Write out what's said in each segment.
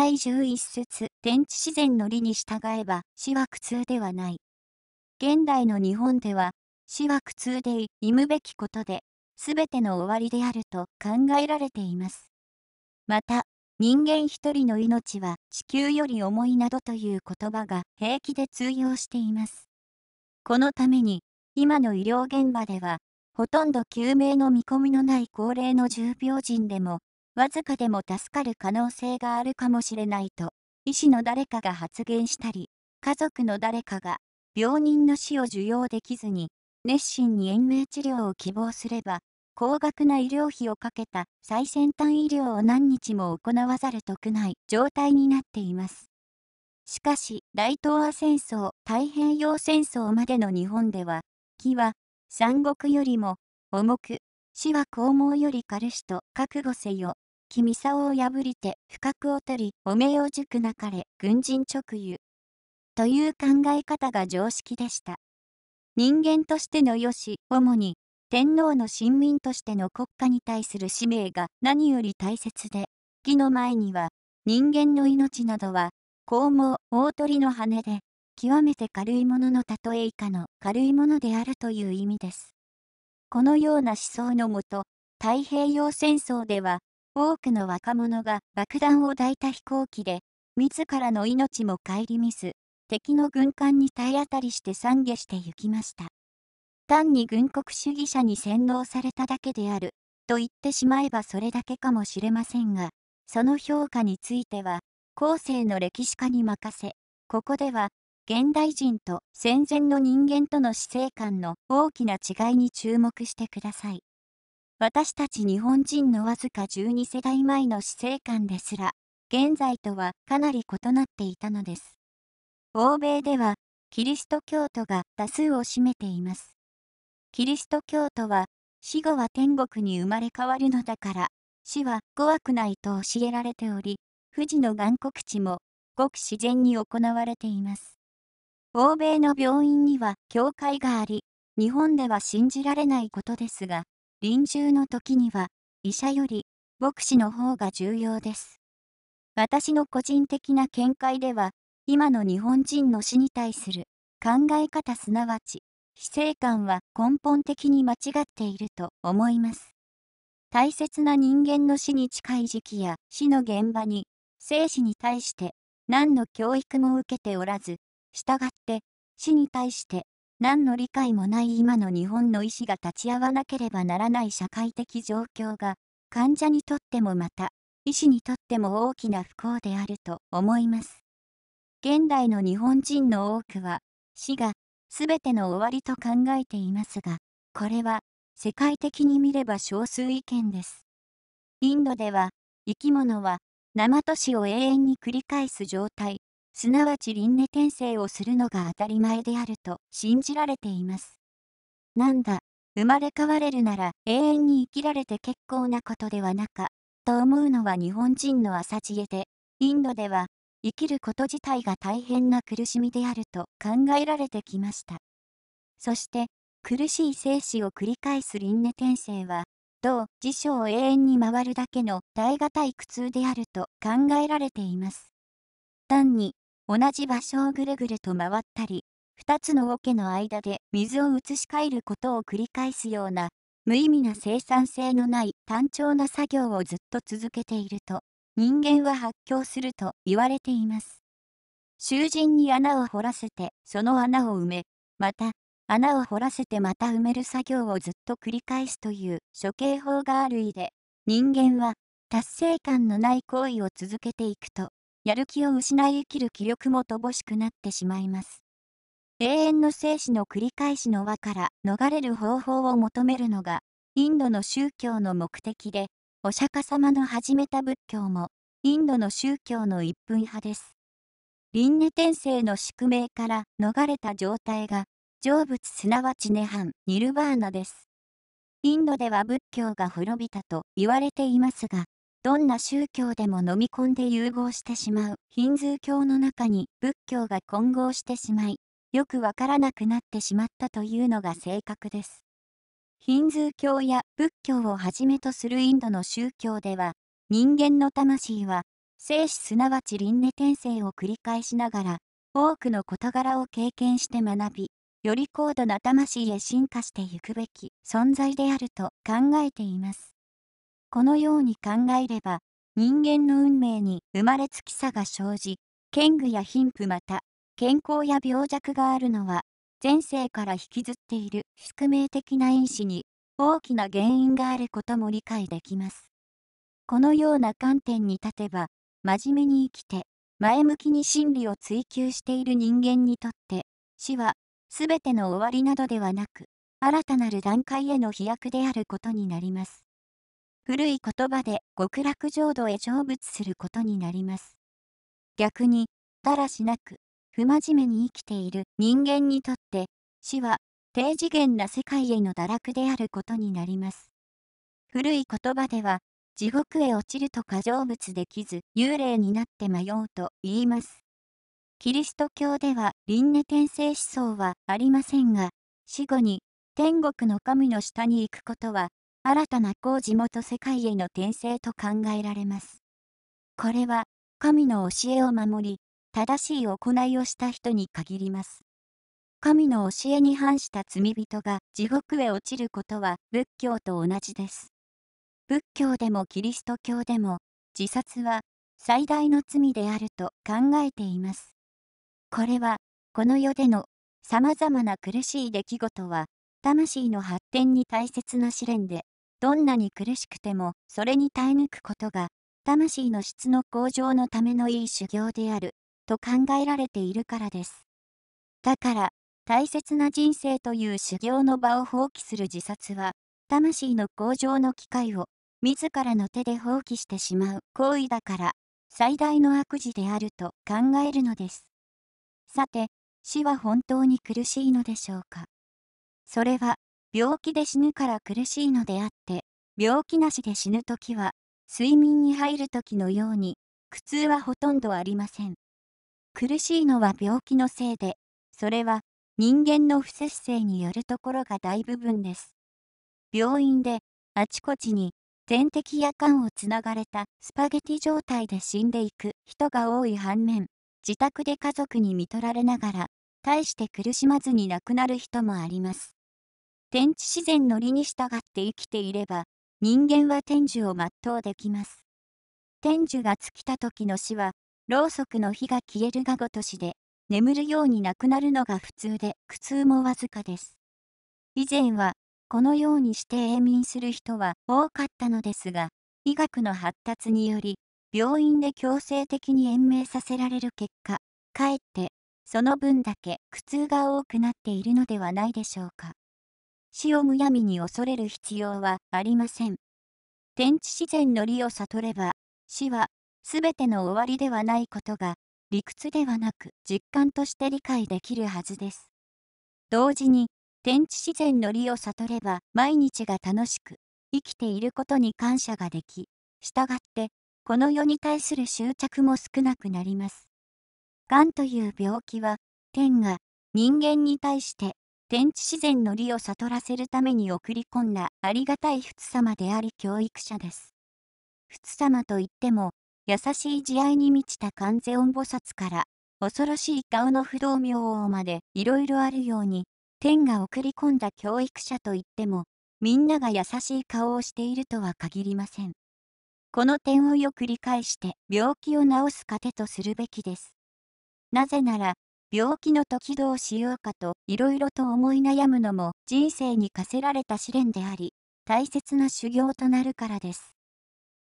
第11節天地自然の理に従えば死は苦痛ではない。現代の日本では死は苦痛で忌むべきことで、すべての終わりであると考えられています。また、人間一人の命は地球より重いなどという言葉が平気で通用しています。このために、今の医療現場では、ほとんど救命の見込みのない高齢の重病人でも、わずかでも助かる可能性があるかもしれないと、医師の誰かが発言したり、家族の誰かが病人の死を受容できずに、熱心に延命治療を希望すれば、高額な医療費をかけた最先端医療を何日も行わざる得ない状態になっています。しかし、大東亜戦争、太平洋戦争までの日本では、木は三国よりも重く、死は肛門より軽しと覚悟せよ。木ミサを破りて不覚を取り、おめを塾なかれ、軍人直輸。という考え方が常識でした。人間としての良し、主に天皇の親民としての国家に対する使命が何より大切で、義の前には、人間の命などは、肛門、大鳥の羽で、極めて軽いものの例え以下の軽いものであるという意味です。このような思想のもと、太平洋戦争では、多くの若者が爆弾を抱いた飛行機で、自らの命も顧みず、敵の軍艦に体当たりして懺悔して行きました。単に軍国主義者に洗脳されただけである、と言ってしまえばそれだけかもしれませんが、その評価については、後世の歴史家に任せ、ここでは、現代人と戦前の人間との死生観の大きな違いに注目してください。私たち日本人のわずか12世代前の死生観ですら、現在とはかなり異なっていたのです。欧米では、キリスト教徒が多数を占めています。キリスト教徒は、死後は天国に生まれ変わるのだから、死は怖くないと教えられており、富士の願告地も、ごく自然に行われています。欧米の病院には教会があり、日本では信じられないことですが、臨終の時には、医者より牧師の方が重要です。私の個人的な見解では、今の日本人の死に対する考え方すなわち死生観は根本的に間違っていると思います。大切な人間の死に近い時期や死の現場に、生死に対して何の教育も受けておらず、従って死に対して何の理解もない今の日本の医師が立ち会わなければならない社会的状況が、患者にとってもまた、医師にとっても大きな不幸であると思います。現代の日本人の多くは、死が全ての終わりと考えていますが、これは世界的に見れば少数意見です。インドでは生き物は生と死を永遠に繰り返す状態、すなわち輪廻転生をするのが当たり前であると信じられています。なんだ、生まれ変われるなら永遠に生きられて結構なことではなか、と思うのは日本人の朝知恵で、インドでは生きること自体が大変な苦しみであると考えられてきました。そして、苦しい生死を繰り返す輪廻転生は、同辞書を永遠に回るだけの耐え難い苦痛であると考えられています。単に、同じ場所をぐるぐると回ったり、二つの桶の間で水を移し替えることを繰り返すような、無意味な生産性のない単調な作業をずっと続けていると、人間は発狂すると言われています。囚人に穴を掘らせて、その穴を埋め、また、穴を掘らせてまた埋める作業をずっと繰り返すという処刑法がある意で、人間は達成感のない行為を続けていくと、やる気を失い生きる気力も乏しくなってしまいます。永遠の生死の繰り返しの輪から逃れる方法を求めるのが、インドの宗教の目的で、お釈迦様の始めた仏教も、インドの宗教の一分派です。輪廻転生の宿命から逃れた状態が、成仏すなわち涅槃、ニルバーナです。インドでは仏教が滅びたと言われていますが、どんな宗教でも飲み込んで融合してしまうヒンズー教の中に仏教が混合してしまい、よくわからなくなってしまったというのが正確です。ヒンズー教や仏教をはじめとするインドの宗教では、人間の魂は生死すなわち輪廻転生を繰り返しながら、多くの事柄を経験して学び、より高度な魂へ進化してゆくべき存在であると考えています。このように考えれば、人間の運命に生まれつきさが生じ、剣具や貧富また、健康や病弱があるのは、前世から引きずっている宿命的な因子に大きな原因があることも理解できます。このような観点に立てば、真面目に生きて、前向きに真理を追求している人間にとって、死は、すべての終わりなどではなく、新たなる段階への飛躍であることになります。古い言葉で極楽浄土へ成仏することになります。逆に、だらしなく、不真面目に生きている人間にとって、死は低次元な世界への堕落であることになります。古い言葉では、地獄へ落ちると過成仏できず、幽霊になって迷うと言います。キリスト教では輪廻転生思想はありませんが、死後に天国の神の下に行くことは、新たな高地元世界への転生と考えられます。これは、神の教えを守り、正しい行いをした人に限ります。神の教えに反した罪人が地獄へ落ちることは仏教と同じです。仏教でもキリスト教でも自殺は最大の罪であると考えています。これはこの世での様々な苦しい出来事は魂の発展に大切な試練でどんなに苦しくてもそれに耐え抜くことが魂の質の向上のためのいい修行であると考えられているからです。だから大切な人生という修行の場を放棄する自殺は魂の向上の機会を自らの手で放棄してしまう行為だから、最大の悪事であると考えるのです。さて、死は本当に苦しいのでしょうか？それは、病気で死ぬから苦しいのであって、病気なしで死ぬときは、睡眠に入るときのように、苦痛はほとんどありません。苦しいのは病気のせいで、それは人間の不節制によるところが大部分です。病院であちこちに点滴や管をつながれたスパゲティ状態で死んでいく人が多い反面、自宅で家族に見取られながら、大して苦しまずに亡くなる人もあります。天地自然の理に従って生きていれば、人間は天寿を全うできます。天寿が尽きた時の死は、ろうそくの火が消えるがごとしで、眠るように亡くなるのが普通で苦痛もわずかです。以前はこのようにして永眠する人は多かったのですが、医学の発達により、病院で強制的に延命させられる結果、かえってその分だけ苦痛が多くなっているのではないでしょうか。死をむやみに恐れる必要はありません。天地自然の理を悟れば、死は全ての終わりではないことが理屈ではなく実感として理解できるはずです。同時に天地自然の理を悟れば毎日が楽しく、生きていることに感謝ができ、従って、この世に対する執着も少なくなります。癌という病気は、天が人間に対して天地自然の理を悟らせるために送り込んだありがたい仏様であり教育者です。仏様といっても、優しい慈愛に満ちた観世音菩薩から、恐ろしい顔の不動明王までいろいろあるように、天が送り込んだ教育者といっても、みんなが優しい顔をしているとは限りません。この点をよく理解して病気を治す糧とするべきです。なぜなら、病気の時どうしようかといろいろと思い悩むのも人生に課せられた試練であり、大切な修行となるからです。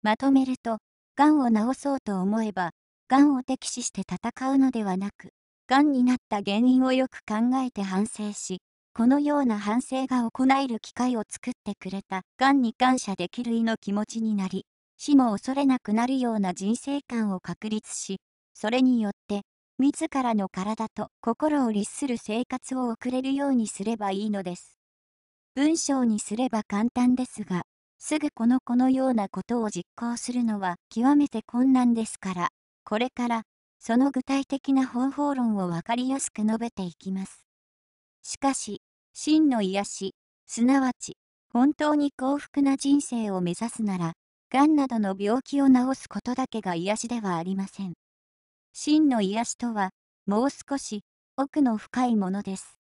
まとめると、癌を治そうと思えば、癌を敵視して戦うのではなく、癌になった原因をよく考えて反省し、このような反省が行える機会を作ってくれた癌に感謝できる意の気持ちになり、死も恐れなくなるような人生観を確立し、それによって、自らの体と心を律する生活を送れるようにすればいいのです。文章にすれば簡単ですが、すぐこのこのようなことを実行するのは極めて困難ですから、これからその具体的な方法論をわかりやすく述べていきます。しかし、真の癒し、すなわち、本当に幸福な人生を目指すなら、癌などの病気を治すことだけが癒しではありません。真の癒しとは、もう少し奥の深いものです。